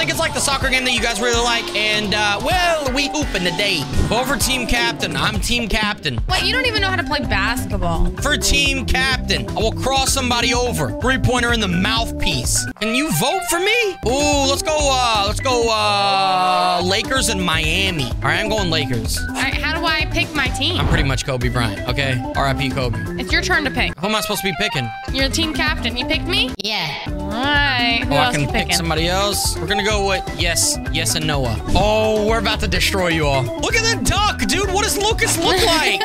think it's like the soccer game that you guys really like. And, uh, well, we hooping today. Over team captain. I'm team captain. Wait, you don't even know how to play basketball. For team captain, I will cross somebody over. Three-pointer in the mouthpiece. Can you vote for me? Ooh, let's go, uh, let's go, uh, Lakers and Miami. All right, I'm going Lakers. All right, how do I pick my team? I'm pretty much Kobe Bryant, okay? R.I.P. Kobe. It's your turn to pick. Who am I supposed to be picking? You're the team captain. You picked me? Yeah. All right. Who Oh, I can pick somebody else. We're gonna go with yes, yes, and Noah. Oh, we're about to destroy you all. Look at the duck, dude. What does Lucas look like?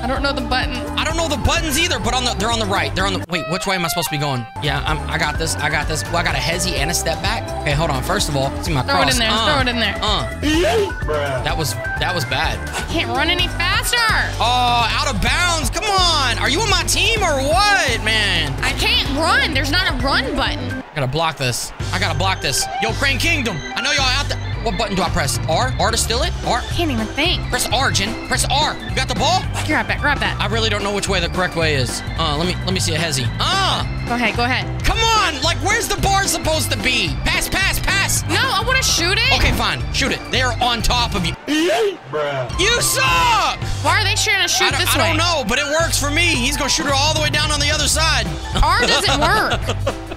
I don't know the button. I don't know the buttons either, but on the they're on the right. They're on the wait. Which way am I supposed to be going? Yeah, I'm, I got this. I got this. Well, I got a hezzy and a step back. Okay, hold on. First of all, see my Throw cross. it in there. Uh, Throw it in there. Uh, that was that was bad. I can't run any faster. Oh, out of bounds. Come on. Are you on my team or what, man? I can't run. There's not a run button. I gotta block this. I gotta block this. Yo, Crane Kingdom. I know y'all out there. What button do I press? R? R to steal it? R? Can't even think. Press R, Jen. Press R. You got the ball? Grab that. Grab that. I really don't know which way the correct way is. Uh, let me let me see a hezzy. Ah, Go ahead. Go ahead. come on! Like, where's the bar supposed to be? Pass, pass, pass. No, I want to shoot it. Okay, fine. Shoot it. They are on top of you. You suck! Why are they trying to I shoot this I way? don't know, but it works for me. He's gonna shoot her all the way down on the other side. R doesn't work.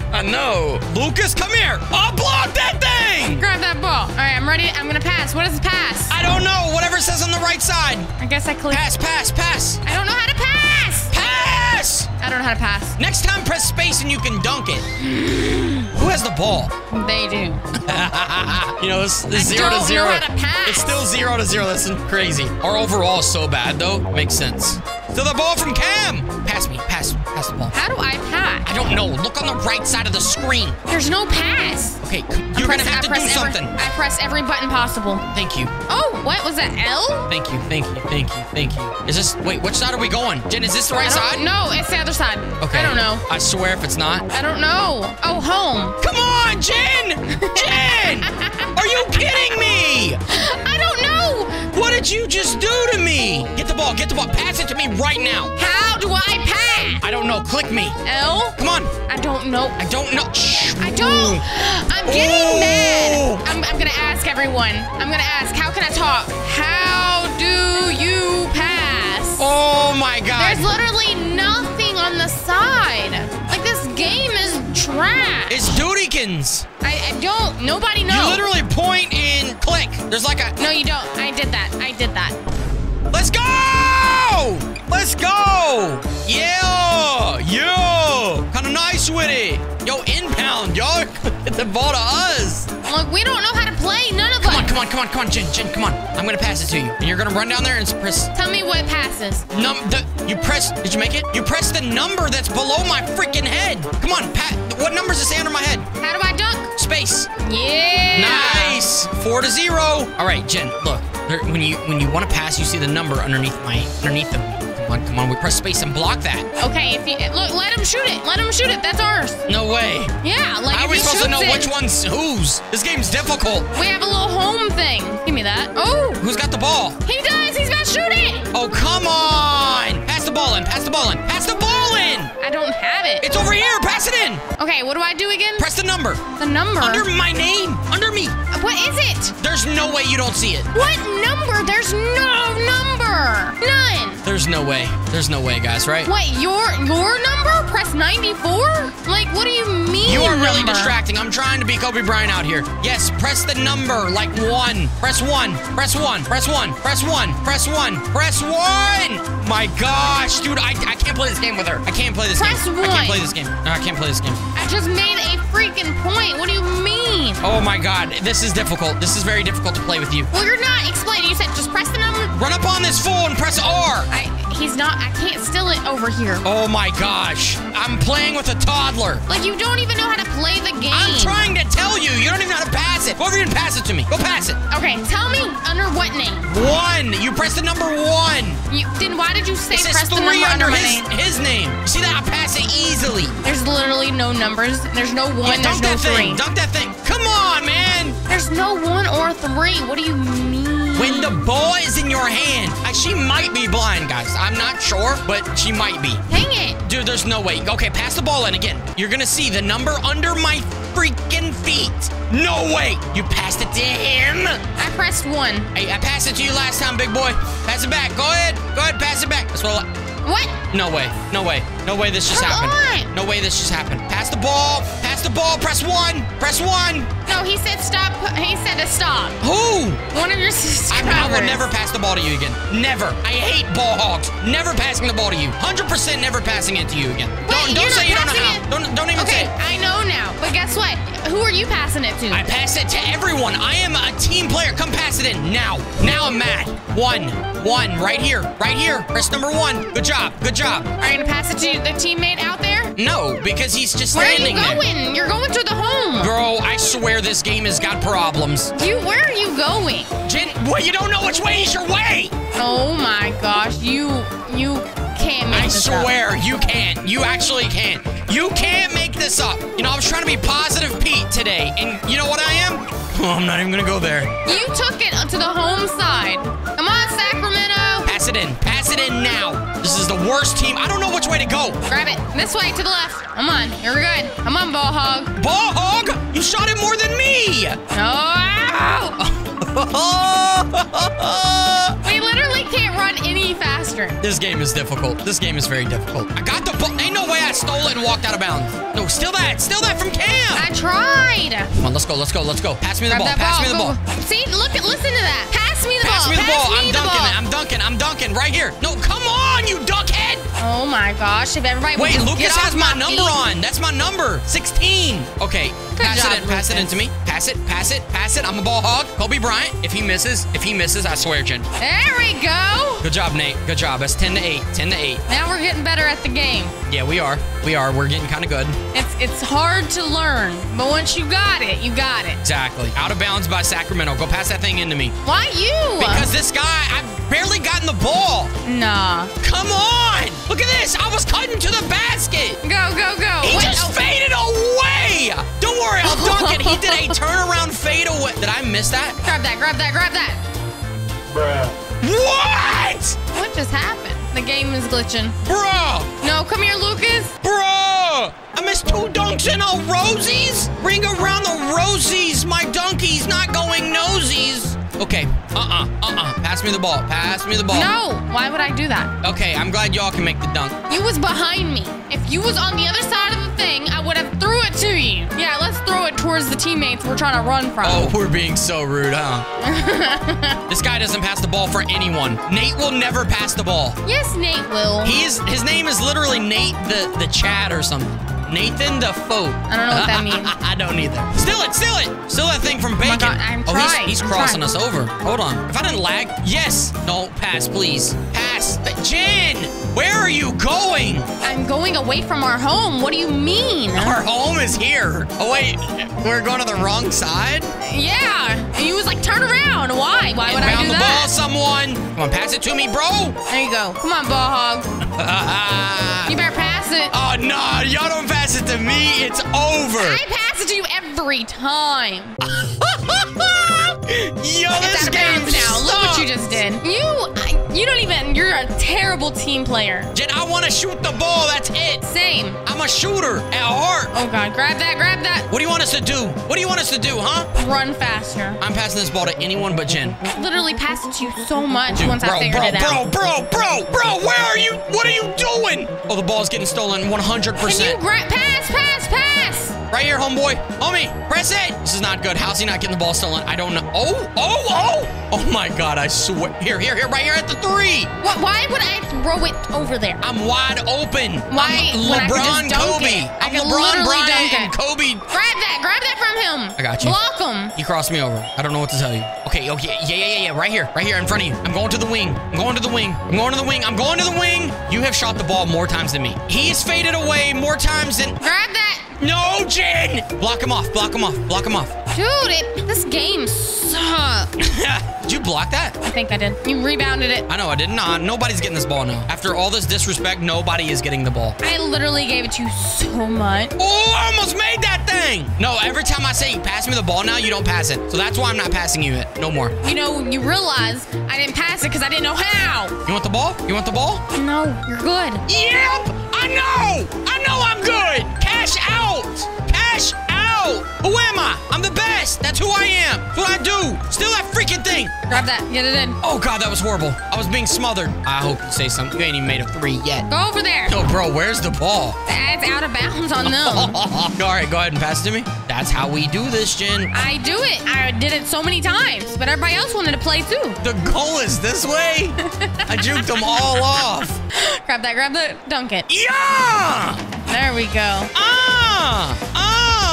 I know. Lucas, come here. I'll block that thing. Grab that ball. All right, I'm ready. I'm gonna pass. What is pass? I don't know. Whatever it says on the right side. I guess I click. Pass, pass, pass. I don't know how to pass. Pass. I don't know how to pass. Next time, press space and you can dunk it. Who has the ball? They do. you know, it's, it's zero to zero. know how to pass. It's still zero to zero. That's crazy. Our overall is so bad, though. Makes sense. To the ball from Cam. Pass me. Pass. Pass the ball. How do I pass? I don't know. Look on the right side of the screen. There's no pass. Okay, you're press- gonna have I to do every- something. I press every button possible. Thank you. Oh, what was that? L? Thank you. Thank you. Thank you. Thank you. Is this? Wait, which side are we going? Jen, is this the right side? No, it's the other side. Okay. I don't know. I swear if it's not. I don't know. Oh, home. Come on, Jen! Jen! Are you kidding me? I don't know. What did you just do to me? Get the ball, get the ball. Pass it to me right now. How do I pass? I don't know. Click me. L? Come on. I don't know. I don't know. Shh. I don't. I'm getting Ooh. mad. I'm, I'm gonna ask everyone. I'm gonna ask. How can I talk? How do you pass? Oh my god. There's literally nothing on the side. Like this game is trash. It's Dudikins. I, I don't. Nobody knows. You literally point and click. There's like a. No, you don't. I did that. I did that. The to us. Look, we don't know how to play. None of Come us. on, come on, come on, come on, Jen, Jen, come on. I'm gonna pass it to you. And you're gonna run down there and press Tell me what passes. num the you press did you make it? You press the number that's below my freaking head. Come on, Pat. What numbers is it under my head? How do I dunk? Space. Yeah. Nice. Four to zero. All right, Jen. Look, there, when you when you want to pass, you see the number underneath my underneath them. Come on, come on. We press space and block that. Okay, if you look, let him shoot it. Let him shoot it. That's ours. No way. Yeah, like How are we supposed to know it, which one's whose? This game's difficult. We have a little home thing. Give me that. Oh, Who's got the ball? he does. He's about to shoot it. Oh, come on. Pass the ball in. Pass the ball in. Pass the ball. I don't have it. It's over here. Pass it in. Okay, what do I do again? Press the number. the number. Under my name. Under me. what is it? There's no way you don't see it. What number? There's no number. None. There's no way. There's no way, guys, right? Wait, your your number? Press 94? Like, what do you mean? You are really number? distracting. I'm trying to be Kobe Bryant out here. Yes, press the number like one. Press one. Press one. Press one. Press one. Press one. Press one. My gosh, dude, I, I can't play this game with her. I can't play this Press game. I can't play this game. No, I can't play this game. I just made a freaking point. What do you mean? Oh my god, this is difficult. This is very difficult to play with you. Well, you're not explaining. You said just press the number. Run up on this fool and press R. I. He's not. I can't steal it over here. Oh my gosh, I'm playing with a toddler. Like you don't even know how to play the game. I'm trying to tell you, you don't even know how to pass it. Go over here and pass it to me. Go pass it. Okay, tell me under what name? One. You press the number one. You, then why did you say It press the number under under his, name? his name. See that? I pass it easily. There's literally no numbers. There's no one. Yeah, there's dunk no that three. thing. Dunk that thing. Come on, man. There's no one or three. What do you mean? When the ball is in your hand, she might be blind, guys. I'm not sure, but she might be. Dang it. Dude, there's no way. Okay, pass the ball in again. You're gonna see the number under my freaking feet. No way. You passed it to him. I pressed one. Hey, I passed it to you last time, big boy. Pass it back. Go ahead. Go ahead, pass it back. That's what I- What? No way. No way. No way this just Come happened. on. No way this just happened. Pass the ball. The ball. Press one. Press one. No, he said stop. He said to stop. Who? One of your I, subscribers. I will never pass the ball to you again. Never. I hate ball hogs. Never passing the ball to you. 100% never passing it to you again. Wait, don't don't say you don't know how. it? Don't, don't even Okay, say it. I know now. But guess what? Who are you passing it to? I pass it to everyone. I am a team player. Come pass it in now. Now I'm mad. One. One. Right here. Right here. Press number one. Good job. Good job. Are you gonna pass it to the teammate out there? No, because he's just Where are you standing there. going? You're going to the home. Bro, I swear this game has got problems. You, where are you going? Jen, well, you don't know which way is your way. Oh my gosh, you, you can't make I this up. swear you can't. You actually can't. You can't make this up. You know, I was trying to be positive Pete today, and you know what I am? Oh, I'm not even gonna go there. You took it to the home side. It in. Pass it in now. This is the worst team. I don't know which way to go. Grab it. This way, to the left. Come on, you're good. Come on, ball hog. Ball hog, you shot it more than me. Oh, faster. this game is difficult. This game is very difficult. I got the ball. Ain't no way I stole it and walked out of bounds. No, steal that. Steal that from Cam. I tried. Come on, let's go. Let's go. Let's go. Pass me the Grab ball. Pass ball. me the Go, ball. See, look at, listen to that. Pass me the ball. Pass ball. me the ball. Pass I'm me the dunking ball. I'm dunking. I'm dunking right here. No, come on, you duckhead. Oh my gosh! If everybody Wait, Lucas has my my number on. That's my number. 16. Okay. Good pass job, it in. Pass it in Lucas. to me. Pass it. Pass it. Pass it. I'm a ball hog. Kobe Bryant. If he misses, if he misses, I swear, Jen. There we go. Good job, Nate. Good job. That's 10 to 8. 10 to 8. Now we're getting better at the game. Yeah, we are. We are. We're getting kind of good. It's it's hard to learn, but once you got it, you got it. Exactly. Out of bounds by Sacramento. Go pass that thing into me. Why you? Because this guy, I've barely gotten the ball. nah. Come on. Look at this. I was cutting to the basket. Go go go. He Wait, just oh, faded away. Don't worry, I'll dunk it. He did a turnaround fade away. Did I miss that? grab that. Grab that. Grab that. What? What just happened? The game is glitching. Bro, No, come here, Lucas. bro. I missed two dunks in a rosies. Ring around the rosies. My donkey's not going nosies. Okay, uh-uh, uh-uh. Pass me the ball. Pass me the ball. No. Why would I do that? Okay, I'm glad y'all can make the dunk. You was behind me. If you was on the other side of the thing, I would have threw it to you. Yeah, let's throw it towards the teammates we're trying to run from. Oh, we're being so rude, huh? this guy doesn't pass the ball for anyone. Nate will never pass the ball. Yes, Nate will. He is his name is literally Nate the the Chad or something. Nathan the Foat. I don't know what that means. I don't either. Steal it, steal it. Steal that thing from oh my Bacon. God, I'm oh, trying, he's, he's I'm crossing trying. us over. Hold on. If I didn't lag, yes. No, pass, please. Pass. Jen, where are you going? I'm going away from our home. What do you mean? Our home is here. Oh wait, we're going to the wrong side. Yeah. And you was like, turn around. Why? Why would I Inbound do the ball, someone. Come on, pass it to me, bro. There you go. Come on, ball hog. You better pass it. oh no, y'all don't pass it to me. It's over. I pass it to you every time. terrible team player. Jen, I want to shoot the ball. That's it. Same. I'm a shooter at heart. Oh God, grab that, grab that. What do you want us to do? What do you want us to do, huh? Run faster. I'm passing this ball to anyone but Jen. Literally passed it to you so much Dude, once bro, I figured bro, it out. bro, bro, bro, bro, where are you? What are you doing? Oh, the ball's getting stolen 100%. Can you grab? Pass, pass, pass. Right here, homeboy. Homie, press it. This is not good. How's he not getting the ball stolen? I don't know. Oh, oh, oh. Oh my God, I swear. Here, here, here, right here at the three. What? Why I throw it over there? I'm wide open. Why- I'm when I could LeBron Kobe. it? I I'm could LeBron literally Bryant dunk and it. Kobe. Grab that, grab that from him. I got you. Block him. You crossed me over. I don't know what to tell you. Okay, okay, yeah, yeah, yeah, yeah. Right here, right here in front of you. I'm going to the wing. I'm going to the wing. I'm going to the wing. I'm going to the wing. You have shot the ball more times than me. He's faded away more times than. Grab that. No, Jen! Block him off. Block him off. Block him off. Dude, it, this game sucks. Did you block that? I think I did. You rebounded it. I know I did not. Nobody's getting this ball now. After all this disrespect, nobody is getting the ball. I literally gave it to you so much. Oh, I almost made that thing. No, every time I say you pass me the ball now, you don't pass it. So that's why I'm not passing you it. No more. You know, you realize I didn't pass it because I didn't know how. You want the ball? You want the ball? No, you're good. Yep, I know. I know I'm good. Cash out. Cash Who am I? I'm the best. That's who I am. That's what I do. Steal that freaking thing. Grab that. Get it in. Oh god, that was horrible. I was being smothered. I hope you say something. You ain't even made a three yet. Go over there. Yo, bro, where's the ball? It's out of bounds on them. All right, go ahead and pass it to me. That's how we do this, Jen. I do it. I did it so many times, but everybody else wanted to play too. The goal is this way. I juked them all off. Grab that. Grab that. Dunk it. Yeah! There we go. Ah! Ah!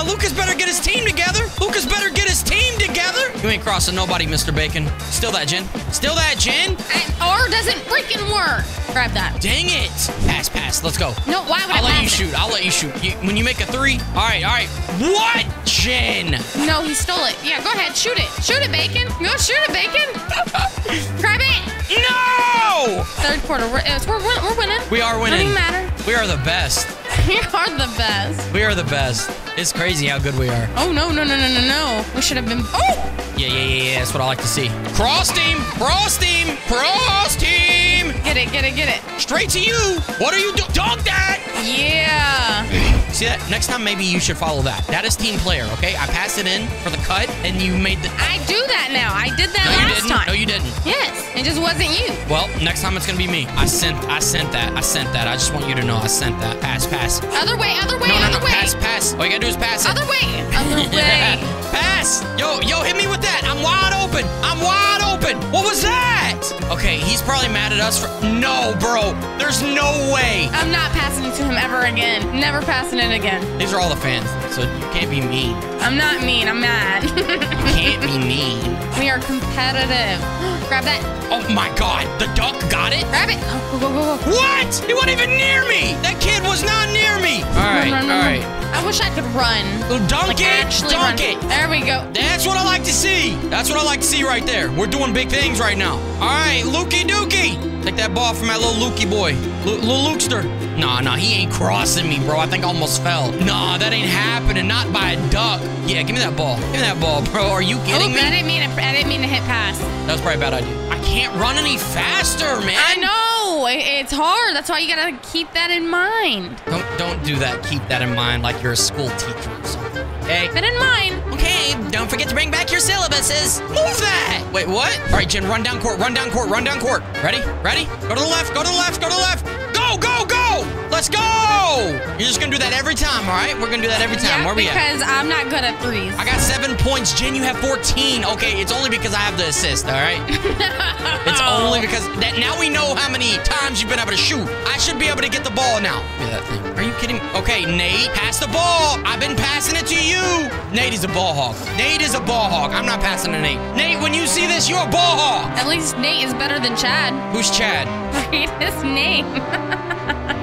Lucas better get his team together. Lucas better get his team together. You ain't crossing nobody, Mr. Bacon. Still that, Jen. Still that, Jen. And R doesn't freaking work. Grab that. Dang it. Pass, pass. Let's go. No, why would I'll I let you it? shoot. I'll let you shoot. You, when you make a three. All right, all right. What, Jen? No, he stole it. Yeah, go ahead. Shoot it. Shoot it, Bacon. Go shoot it, Bacon. Grab it. No! Third quarter. We're, we're, we're winning. We are winning. Doesn't matter. We are the best. We are the best. We are the best. It's crazy how good we are. Oh, no, no, no, no, no, no. We should have been. Oh! Yeah, yeah, yeah, yeah. That's what I like to see. Cross team, cross team, cross team. Get it, get it, get it. Straight to you. What are you doing? Dunk that. Yeah. See that? Next time, maybe you should follow that. That is team player, okay? I passed it in for the cut, and you made the. I do that now. I did that No, you last didn't. time. No, you didn't. Yes, it just wasn't you. Well, next time it's gonna be me. I sent, I sent that. I sent that. I just want you to know I sent that. Pass, pass. Other way, other way, No, no, other no. way. Pass, pass. All you gotta do is pass it. Other way, other way. Pass! Yo, yo, hit me with that! I'm wide open! I'm wide open! What was that? Okay, he's probably mad at us for. No, bro. There's no way. I'm not passing it to him ever again. Never passing it again. These are all the fans, so you can't be mean. I'm not mean. I'm mad. You can't be mean. we are competitive. Grab that. Oh my god, the duck got it? Grab it. Go, go, go, go. What? He wasn't even near me! That kid was not near me! Alright, Run, run, run, alright. run. I wish I could run. Well, dunk Like it! Dunk it! There we go. That's what I like to see. That's what I like to see right there. We're doing big things right now. All right, Lukey Dookie. Take that ball from that little Lukey boy. L- little Lukester. Nah, nah, he ain't crossing me, bro. I think I almost fell. Nah, that ain't happening. Not by a duck. Yeah, give me that ball. Give me that ball, bro. Are you oh, kidding oh, me? I didn't mean to. I didn't mean to hit pass. That was probably a bad idea. I can't run any faster, man. I know it's hard. That's why you gotta keep that in mind. Don't don't do that. Keep that in mind, like you're a school teacher or something. Okay. It in mind. Okay, don't forget to bring back your syllabuses. Move that. Wait, what? All right, Jen, run down court, run down court, run down court. Ready? Ready? Go to the left, go to the left, go to the left. Let's go. You're just gonna do that every time, all right? We're gonna do that every time. Yeah, Where we at? because I'm not good at threes. I got seven points. Jen, you have 14. Okay, it's only because I have the assist, all right? no. It's only because that now we know how many times you've been able to shoot. I should be able to get the ball now. Look that thing. Are you kidding me? Okay, Nate, pass the ball. I've been passing it to you. Nate is a ball hog. Nate is a ball hog. I'm not passing to Nate. Nate, when you see this, you're a ball hog. At least Nate is better than Chad. Who's Chad? Read his name.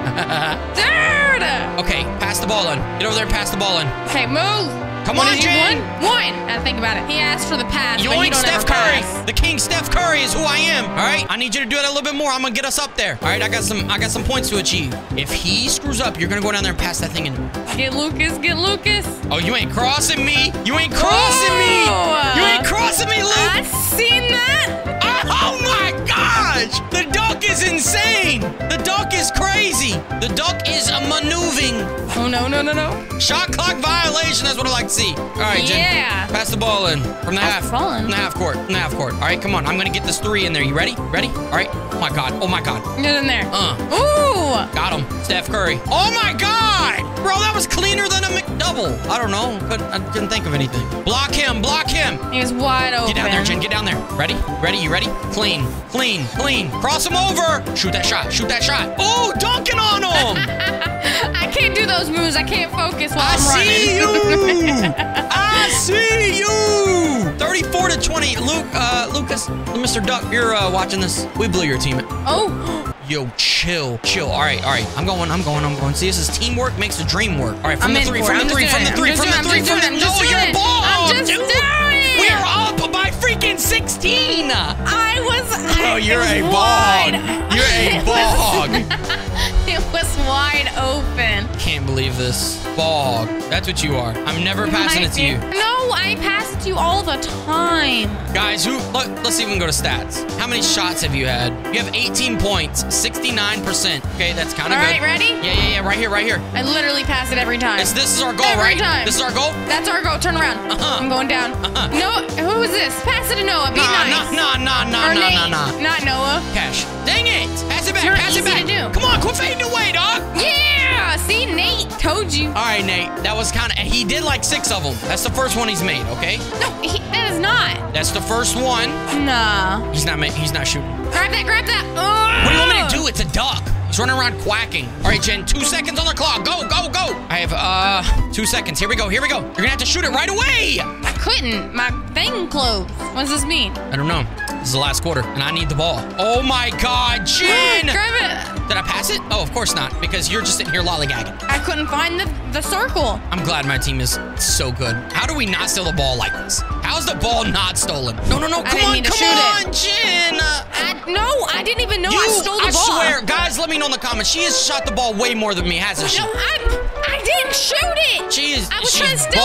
Dude! Okay, pass the ball in. Get over there and pass the ball in. Okay, move. Come on, you One? One. I think about it. He asked for the pass, he don't Steph Curry. pass. The king Steph Curry is who I am. All right, I need you to do it a little bit more. I'm gonna get us up there. All right, I got some, I got some points to achieve. If he screws up, you're gonna go down there and pass that thing in. Get Lucas. Get Lucas. Oh, you ain't crossing me. You ain't crossing me. Oh. You ain't crossing me, Luke. I seen that. Oh my gosh! The duck is insane. The duck is crazy. The duck is a maneuvering. Oh no no no no. Shot clock violation. That's what I like to see. All right, Jen. Yeah. Pass the ball in from the half. falling. From the half court. From the half court. All right, come on. I'm gonna get this three in there. You ready? Ready? All right. Oh my god. Oh my god. Get in there. Uh. Ooh. Got him. Steph Curry. Oh my god! Bro, that was cleaner than a McDouble. I don't know. Couldn't, I couldn't think of anything. Block him. Block him. He was wide open. Get down there, Jen. Get down there. Ready? Ready? You ready? Clean. Clean. Clean. Cross him over. Shoot that shot. Shoot that shot. Oh, dunking on him. I can't do those moves. I can't focus while I am see running. you. I see you. 34 to 20. Luke, uh, Lucas, Mr. Duck, you're uh, watching this. We blew your team. oh. Yo, chill, chill. All right, all right. I'm going, I'm going, I'm going. See, this is teamwork makes the dream work. All right, from I'm the three, from the three, from the three, from the three, from the. Just No, it. ball. I'm just dude. 16. I was. Oh, you're a wide. bog. You're a It bog. was- It was wide open. Can't believe this. Bog. That's what you are. I'm never passing it to you. No, I passed you all the time. Guys, who? Let, us see if we can go to stats. How many shots have you had? You have 18 points, 69%. Okay, that's kind of All good. right, ready? Yeah, yeah, yeah. Right here, right here. I literally pass it every time. This, this is our goal, Every right? time. This is our goal. That's our goal. Turn around. Uh-huh. I'm going down. Uh-huh. Noah, who is this? Pass it to Noah. Be Nah, nice. nah, nah, nah, nah, or nah, Nate. nah, nah. Not Noah. Cash. Dang it! Pass it back. Pass it back. Come on, quit fading away, dog. Yeah. See, Nate told you. All right, Nate. That was kind of. He did like six of them. That's the first one he's made. Okay. No, he, that is not. That's the first one. Nah. He's not He's not shooting. Grab that. Grab that. What do you want me to do? It's a duck. He's running around quacking. All right, Jen. Two seconds on the clock. Go, go, go. I have uh two seconds. Here we go. Here we go. You're gonna have to shoot it right away. I couldn't. My thing closed. What does this mean? I don't know. This is the last quarter, and I need the ball. Oh my God, Jen! Grab it. Did I pass it? Oh, of course not, because you're just sitting here lollygagging. I couldn't find the, the circle. I'm glad my team is so good. How do we not steal the ball like this? How's the ball not stolen? No, no, no, come on, come on, it. Jen! Uh, I, no, I didn't even know you, I stole the I ball. I swear, guys, let me know in the comments. She has shot the ball way more than me, hasn't she? No, I, I didn't shoot it. She is. I was trying to steal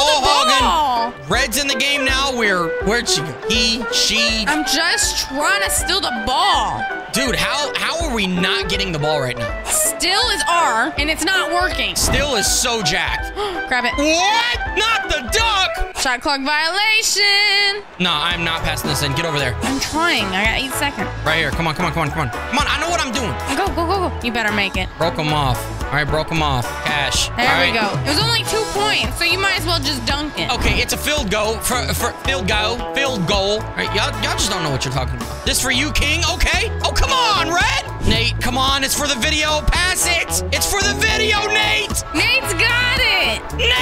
Where'd she go? He, she. I'm just trying to steal the ball. Dude, how how are we not getting the ball right now? Still is R, and it's not working. Still is so jacked. Grab it. What? Not the duck! Shot clock violation. No, I'm not passing this in. Get over there. I'm trying. I got eight seconds. Right here. Come on, come on, come on, come on. Come on, I know what I'm doing. Go, go, go, go. You better make it. Broke him off. All right, broke him off. Cash. There All we right. go. It was only two points, so you might as well just dunk it. Okay, it's a field goal for, for field goal, field goal. All right, y'all, y'all just don't know what you're talking about. This for you, King. Okay. Oh, come on, Red. Nate, come on. It's for the video. Pass it. It's for the video, Nate. Nate's got it. Nate!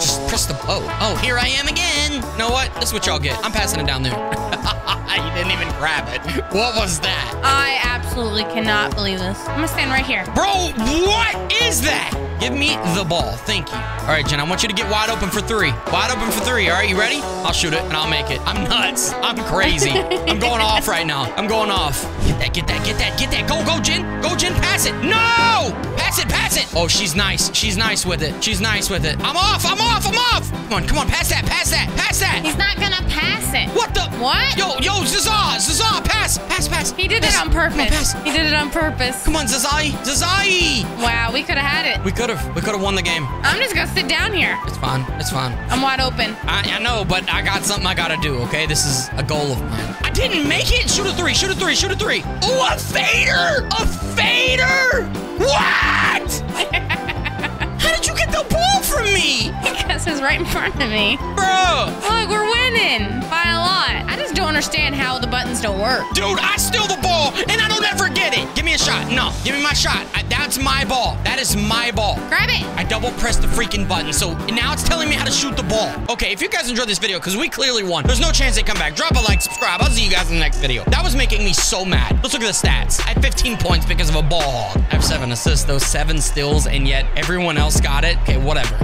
Just press the oh. Oh, here I am again. You know what? This is what y'all get. I'm passing it down there. you didn't even grab it. What was that? I absolutely cannot believe this. I'm gonna stand right here. Bro, what is that? Give me the ball. Thank you. All right, Jen, I want you to get wide open for three. Wide open for three. All right, you ready? I'll shoot it and I'll make it. I'm nuts. I'm crazy. I'm going off right now. I'm going off. Get that, get that, get that, get that. Go, go, Jen. Go, Jen. Pass it. No! Pass it, pass it. Oh, she's nice. She's nice with it. She's nice with it. I'm off. I'm off. I'm off. Come on, come on. Pass that, pass that, pass that. He's not gonna pass it. What the? What? Yo, yo, Zazah, Zazah, pass, pass, pass. He did Pass. it on Come on, purpose. pass. He did it on purpose. Come on, Zazai, Zazai. Wow, we could have had it. We could have, we could have won the game. I'm just gonna sit down here. It's fine. It's fine. I'm wide open. I, I know, but I got something I gotta do, okay? This is a goal of mine. I didn't make it! Shoot a three, shoot a three, shoot a three! Ooh, a fader! A fader! What? Right in front of me. Bro! Look, we're winning by a lot. I just don't understand how the buttons don't work. Dude, I steal the ball and I don't ever get it. Give me a shot. No, give me my shot. I, that's my ball. That is my ball. Grab it. I double pressed the freaking button, so now it's telling me how to shoot the ball. Okay, if you guys enjoyed this video, because we clearly won, there's no chance they come back. Drop a like, subscribe. I'll see you guys in the next video. That was making me so mad. Let's look at the stats. I had 15 points because of a ball hog. I have seven assists, those seven stills, and yet everyone else got it. Okay, whatever.